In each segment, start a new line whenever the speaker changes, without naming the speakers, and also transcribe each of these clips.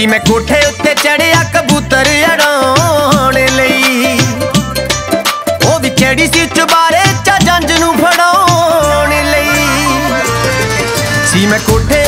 ਸੀ ਮੈਂ ਕੋਠੇ ਉੱਤੇ ਚੜਿਆ ਕਬੂਤਰ ਅੜਾਉਣ ਲਈ। ਉਹ ਵੀ ਚੜੀ ਸੀ ਚੁਬਾਰੇ ਚਾ ਨੂੰ ਫੜਾਉਣ ਲਈ। ਸੀ ਮੈਂ ਕੋਠੇ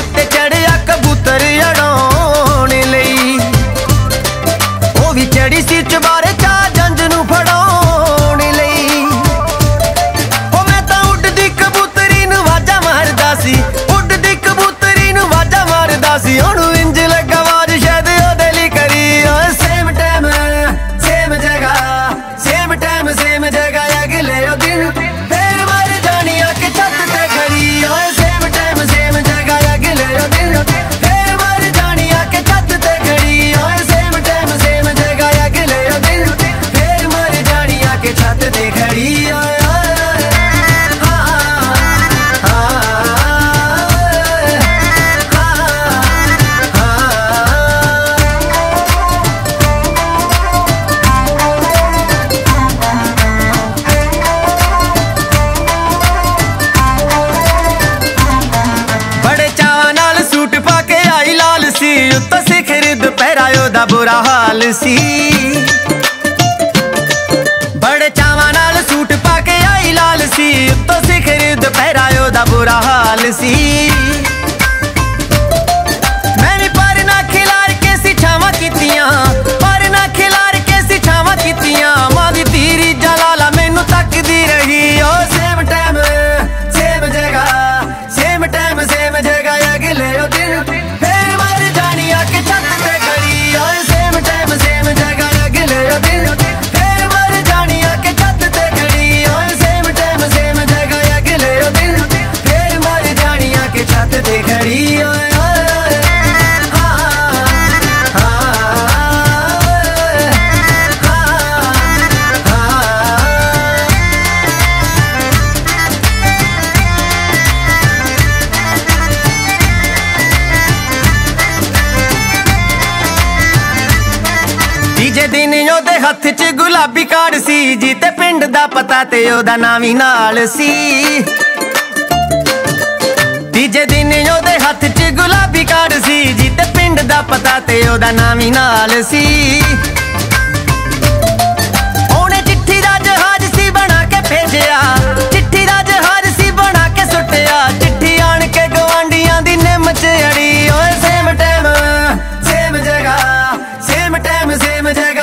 ਸੀ ਉੱਤੋਂ ਸਿਖਰ ਦੁਪਹਿਰਾ ਦਾ ਬੁਰਾ ਹਾਲ ਸੀ। ਬੜ ਚਾਵਾਂ ਨਾਲ ਸੂਟ ਪਾ ਕੇ ਆਈ ਲਾਲ ਸੀ, ਉੱਤੋਂ ਸਿਖਰ ਦੁਪਹਿਰਾ ਦਾ ਬੁਰਾ ਹਾਲ ਸੀ। ਕਿਸੇ ਦਿਨ ਉਹਦੇ ਹੱਥ 'ਚ ਗੁਲਾਬੀ ਕਾਰਡ ਸੀ ਜੀ ਤੇ ਪਿੰਡ ਦਾ ਪਤਾ ਤੇ ਉਹਦਾ ਨਾਂ ਵੀ ਨਾਲ ਸੀ। ਤੀਜੇ ਦਿਨ ਉਹਦੇ ਹੱਥ 'ਚ ਗੁਲਾਬੀ ਕਾਰਡ ਸੀ ਜੀ ਤੇ ਪਿੰਡ ਦਾ ਪਤਾ ਤੇ ਉਹਦਾ ਨਾਂ ਵੀ ਨਾਲ ਸੀ। I'm a attack.